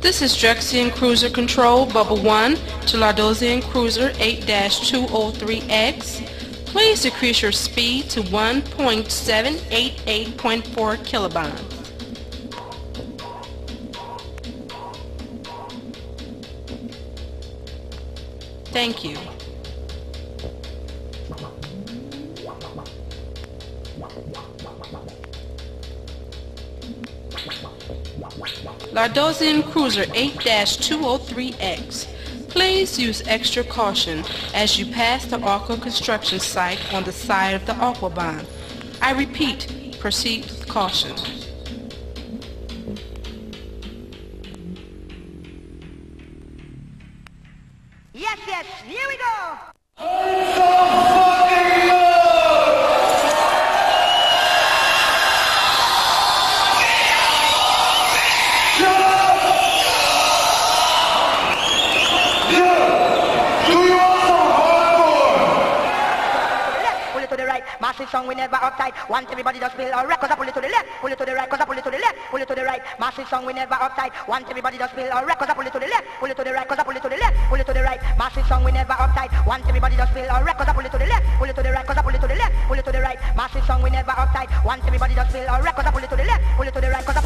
This is Drexciyan Cruiser Control Bubble 1 to Lardosian Cruiser 8-203X. Please decrease your speed to 1.788.4 kilobahn. Thank you. Lardosian Cruiser 8-203X. Please use extra caution as you pass the Aqua construction site on the side of the Aquabahn. I repeat, proceed with caution. Right, massive song we never uptight. Want everybody just feel alright, cause I pull it to the left, pull it to the right, cause I pull it to the left, pull it to the right, massive song we never uptight. Want everybody just feel alright, cause I pull it to the left, pull it to the right, cause I pull it to the left, pull it to the right, massive song we never uptight. Want everybody just feel alright, cause I pull it to the left, pull it to the right, cause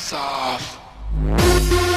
ass off.